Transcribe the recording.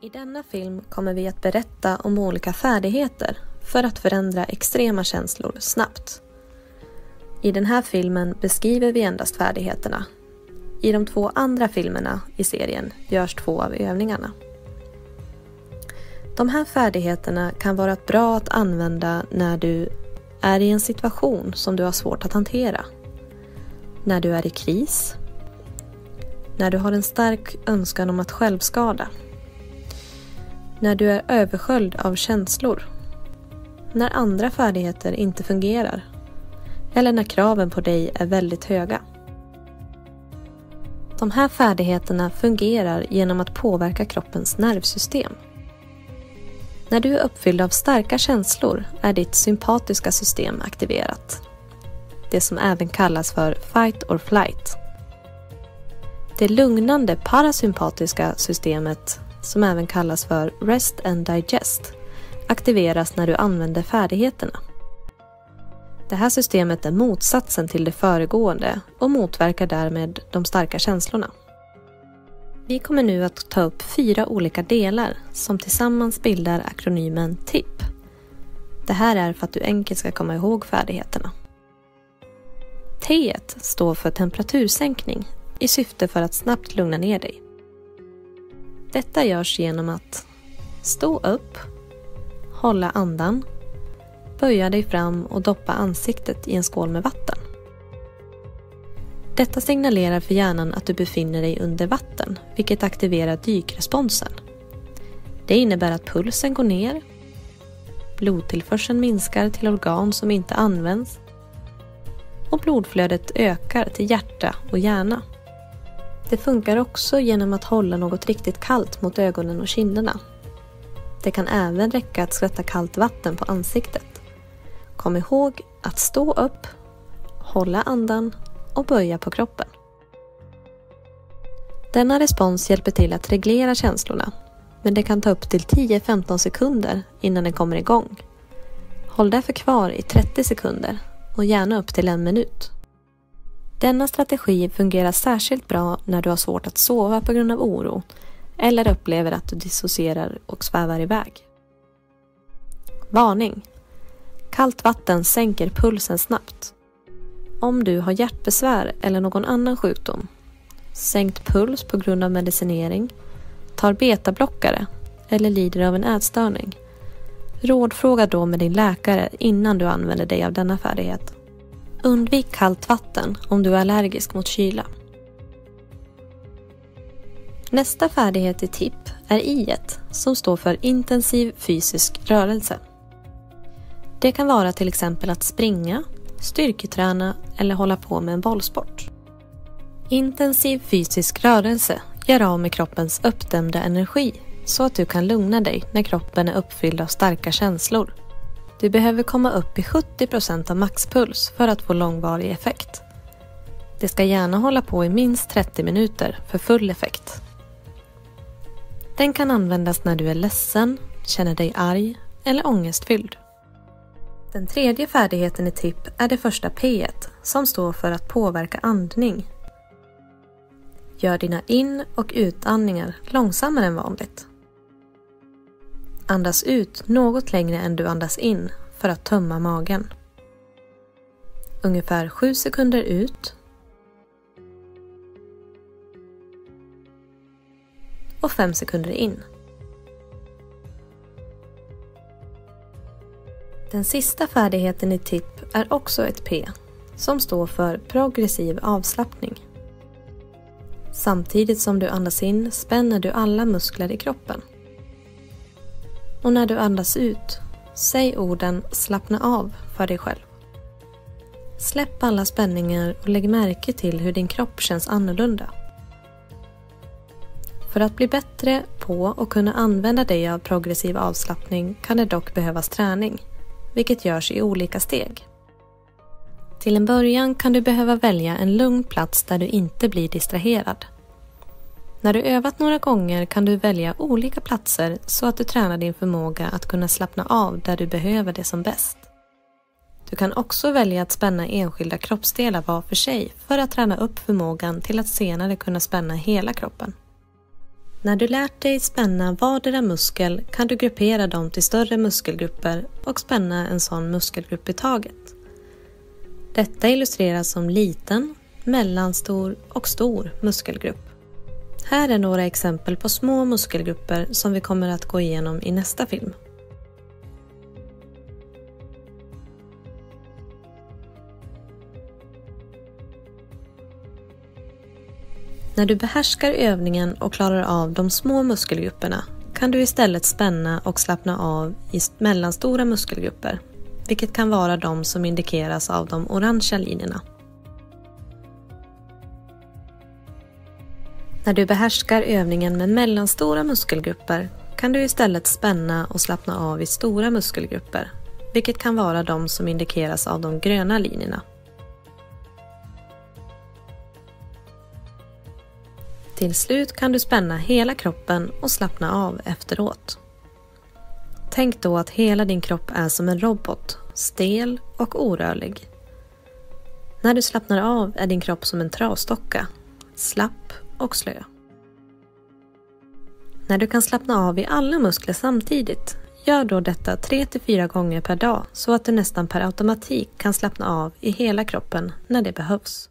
I denna film kommer vi att berätta om olika färdigheter för att förändra extrema känslor snabbt. I den här filmen beskriver vi endast färdigheterna. I de två andra filmerna i serien görs två av övningarna. De här färdigheterna kan vara bra att använda när du är i en situation som du har svårt att hantera. När du är i kris. När du har en stark önskan om att självskada när du är översköljd av känslor. När andra färdigheter inte fungerar. Eller när kraven på dig är väldigt höga. De här färdigheterna fungerar genom att påverka kroppens nervsystem. När du är uppfylld av starka känslor är ditt sympatiska system aktiverat. Det som även kallas för fight or flight. Det lugnande parasympatiska systemet som även kallas för Rest and Digest, aktiveras när du använder färdigheterna. Det här systemet är motsatsen till det föregående och motverkar därmed de starka känslorna. Vi kommer nu att ta upp fyra olika delar som tillsammans bildar akronymen TIP. Det här är för att du enkelt ska komma ihåg färdigheterna. T står för temperatursänkning i syfte för att snabbt lugna ner dig. Detta görs genom att stå upp, hålla andan, böja dig fram och doppa ansiktet i en skål med vatten. Detta signalerar för hjärnan att du befinner dig under vatten, vilket aktiverar dykresponsen. Det innebär att pulsen går ner, blodtillförseln minskar till organ som inte används och blodflödet ökar till hjärta och hjärna. Det funkar också genom att hålla något riktigt kallt mot ögonen och kinderna. Det kan även räcka att skvätta kallt vatten på ansiktet. Kom ihåg att stå upp, hålla andan och böja på kroppen. Denna respons hjälper till att reglera känslorna men det kan ta upp till 10-15 sekunder innan den kommer igång. Håll därför kvar i 30 sekunder och gärna upp till en minut. Denna strategi fungerar särskilt bra när du har svårt att sova på grund av oro eller upplever att du dissocierar och svävar iväg. Varning! Kallt vatten sänker pulsen snabbt. Om du har hjärtbesvär eller någon annan sjukdom, sänkt puls på grund av medicinering, tar betablockare eller lider av en ätstörning, rådfråga då med din läkare innan du använder dig av denna färdighet. Undvik kallt vatten om du är allergisk mot kyla. Nästa färdighet i TIP är I som står för intensiv fysisk rörelse. Det kan vara till exempel att springa, styrketräna eller hålla på med en bollsport. Intensiv fysisk rörelse gör av med kroppens uppdämda energi så att du kan lugna dig när kroppen är uppfylld av starka känslor du behöver komma upp i 70% av maxpuls för att få långvarig effekt. Det ska gärna hålla på i minst 30 minuter för full effekt. Den kan användas när du är ledsen, känner dig arg eller ångestfylld. Den tredje färdigheten i TIP är det första P som står för att påverka andning. Gör dina in och utandningar långsammare än vanligt. Andas ut något längre än du andas in för att tömma magen. Ungefär 7 sekunder ut och 5 sekunder in. Den sista färdigheten i TIP är också ett P som står för progressiv avslappning. Samtidigt som du andas in spänner du alla muskler i kroppen. Och när du andas ut, säg orden slappna av för dig själv. Släpp alla spänningar och lägg märke till hur din kropp känns annorlunda. För att bli bättre på och kunna använda dig av progressiv avslappning kan det dock behövas träning, vilket görs i olika steg. Till en början kan du behöva välja en lugn plats där du inte blir distraherad. När du övat några gånger kan du välja olika platser så att du tränar din förmåga att kunna slappna av där du behöver det som bäst. Du kan också välja att spänna enskilda kroppsdelar var för sig för att träna upp förmågan till att senare kunna spänna hela kroppen. När du lärt dig spänna vardera muskel kan du gruppera dem till större muskelgrupper och spänna en sån muskelgrupp i taget. Detta illustreras som liten, mellanstor och stor muskelgrupp. Här är några exempel på små muskelgrupper som vi kommer att gå igenom i nästa film. När du behärskar övningen och klarar av de små muskelgrupperna kan du istället spänna och slappna av i mellanstora muskelgrupper, vilket kan vara de som indikeras av de orangea linjerna. När du behärskar övningen med mellanstora muskelgrupper kan du istället spänna och slappna av i stora muskelgrupper, vilket kan vara de som indikeras av de gröna linjerna. Till slut kan du spänna hela kroppen och slappna av efteråt. Tänk då att hela din kropp är som en robot, stel och orörlig. När du slappnar av är din kropp som en travstocka, slapp och slö. När du kan slappna av i alla muskler samtidigt, gör då detta 3-4 gånger per dag så att du nästan per automatik kan slappna av i hela kroppen när det behövs.